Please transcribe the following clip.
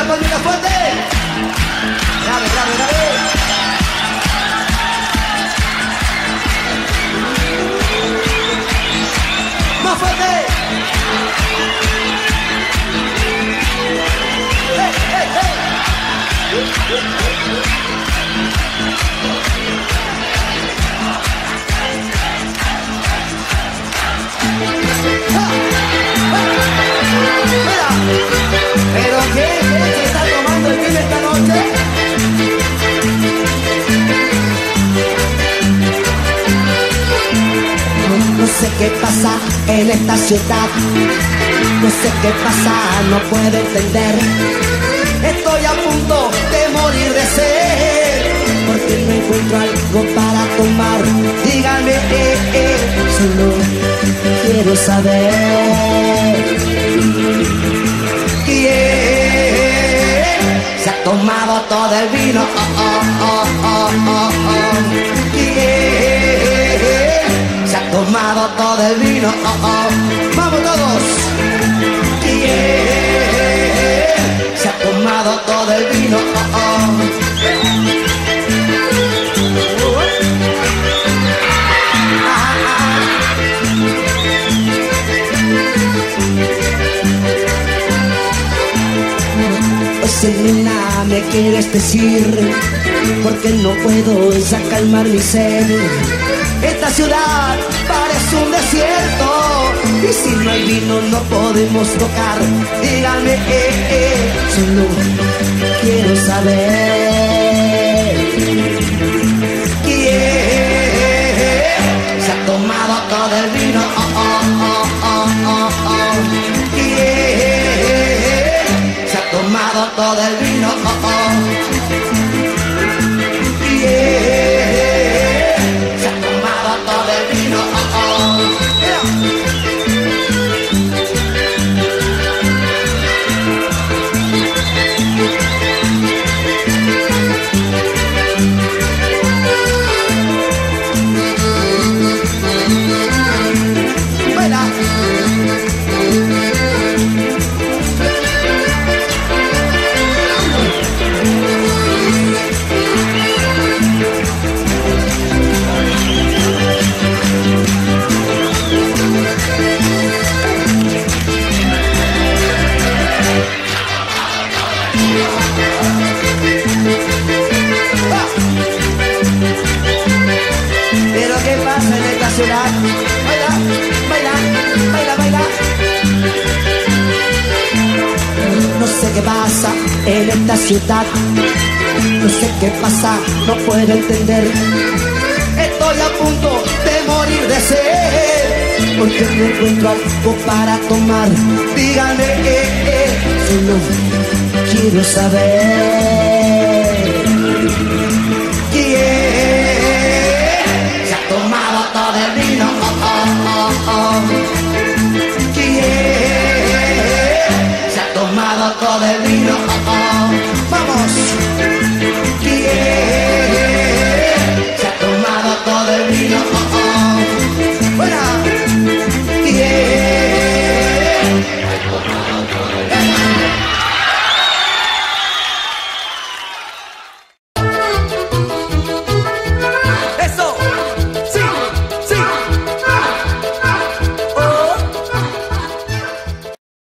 la palmita fuerte. Grave, grave, grave. Qué pasa en esta ciudad. No sé qué pasa, no puedo entender. Estoy a punto de morir de sed. Porque no encuentro algo para tomar. Dígame, eh, eh, solo quiero saber. ¿Quién se ha tomado todo el vino? Oh, oh, oh. Tomado todo el vino? Oh, oh. Vamos todos. ¿Quién se ha tomado todo el vino? Oh, oh. Nena me quieres decir Porque no puedo ya calmar mi sed Esta ciudad si no hay vino no podemos tocar. Dígame, eh, eh, solo quiero saber. ¿Quién se ha tomado todo el vino? Oh, oh, oh, Baila, baila, baila, baila. No sé qué pasa en esta ciudad. No sé qué pasa, no puedo entender. Estoy a punto de morir de sed. Porque no encuentro algo para tomar. Dígame que solo quiero saber.